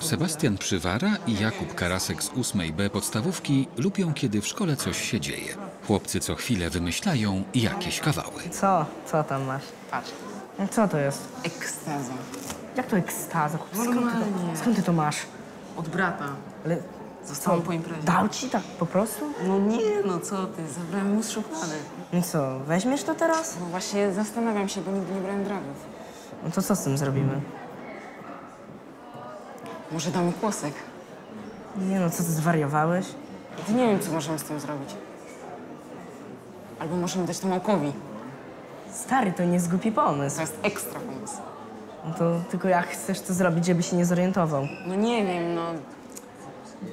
Sebastian Przywara i Jakub Karasek z 8B podstawówki lubią, kiedy w szkole coś się dzieje. Chłopcy co chwilę wymyślają jakieś kawały. Co? Co tam masz? Patrz, No Co to jest? ekstaza. Jak to ekstaza? Skąd ty to, Normalnie. skąd ty to masz? Od brata. Ale Zostałam po imprezie. dał ci tak po prostu? No nie, no co ty, zabrałem mu z szuflady. No co, weźmiesz to teraz? No właśnie zastanawiam się, bo nigdy nie brałem dragów. No to co z tym zrobimy? Może damy kłosek? Nie no, co ty zwariowałeś? To nie wiem, co możemy z tym zrobić. Albo możemy dać Tomakowi. Stary, to nie głupi pomysł. To jest ekstra pomysł. No to tylko jak chcesz to zrobić, żeby się nie zorientował? No nie wiem, no...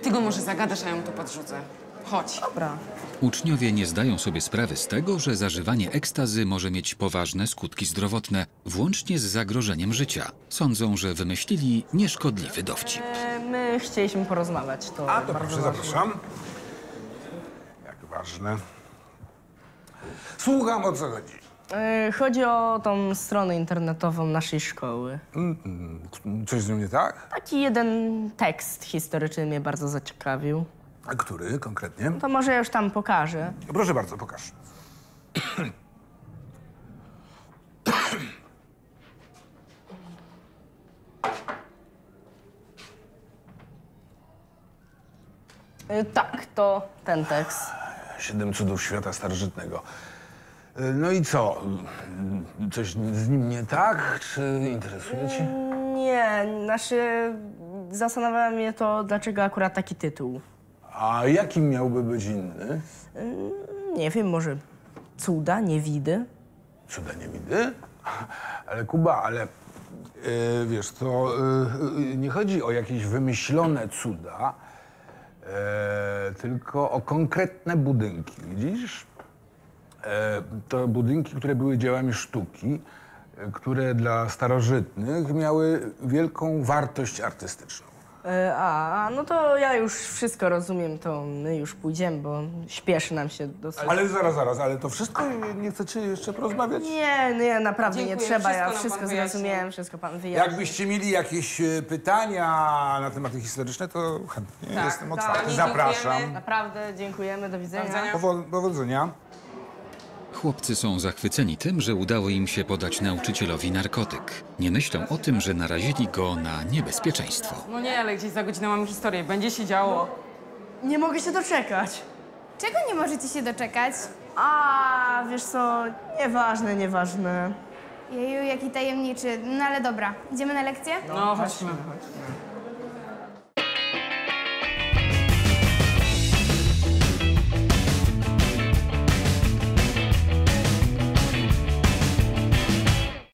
Ty go może zagadasz, a ja mu to podrzucę. Chodź. Dobra. Uczniowie nie zdają sobie sprawy z tego, że zażywanie ekstazy może mieć poważne skutki zdrowotne, włącznie z zagrożeniem życia. Sądzą, że wymyślili nieszkodliwy dowcip. E, My chcieliśmy porozmawiać, to A to bardzo proszę, ważne. zapraszam. Jak ważne. Słucham, o co chodzi. E, Chodzi o tą stronę internetową naszej szkoły. Coś z nią nie tak? Taki jeden tekst historyczny mnie bardzo zaciekawił. A który konkretnie? To może ja już tam pokażę. Proszę bardzo, pokaż. E, Tak, to ten tekst. Siedem cudów świata starożytnego. Y, No i co? Y, Coś z nim nie tak? Czy interesuje cię? Nie, znaczy zastanawia mnie to, dlaczego akurat taki tytuł. A jaki miałby być inny? Nie wiem, może cuda, niewidy? Cuda nie widy? Ale Kuba, ale y, wiesz, to y, y, nie chodzi o jakieś wymyślone cuda, e, tylko o konkretne budynki, widzisz? To budynki, które były dziełami sztuki, które dla starożytnych miały wielką wartość artystyczną. E, A, a, no to ja już wszystko rozumiem, to my już pójdziemy, bo śpieszy nam się dosyć. Ale zaraz, zaraz, ale to wszystko nie chcecie jeszcze porozmawiać? Nie, nie, naprawdę Dziękuję, nie trzeba, ja wszystko nam wszystko pan wyjaśnił. zrozumiałem, wszystko pan wyjaśnił. Jakbyście mieli jakieś e, pytania na tematy historyczne, to chętnie Tak, jestem tak, otwarty. Zapraszam. dziękujemy. Naprawdę dziękujemy, do widzenia. widzenia. Powo- powodzenia. Chłopcy są zachwyceni tym, że udało im się podać nauczycielowi narkotyk. Nie myślą o tym, że narazili go na niebezpieczeństwo. No nie, ale gdzieś za godzinę mamy historię. Będzie się działo. Nie mogę się doczekać. Czego nie możecie się doczekać? A, wiesz co, nieważne, nieważne. Jeju, jaki tajemniczy. No ale dobra, idziemy na lekcję? No, chodźmy.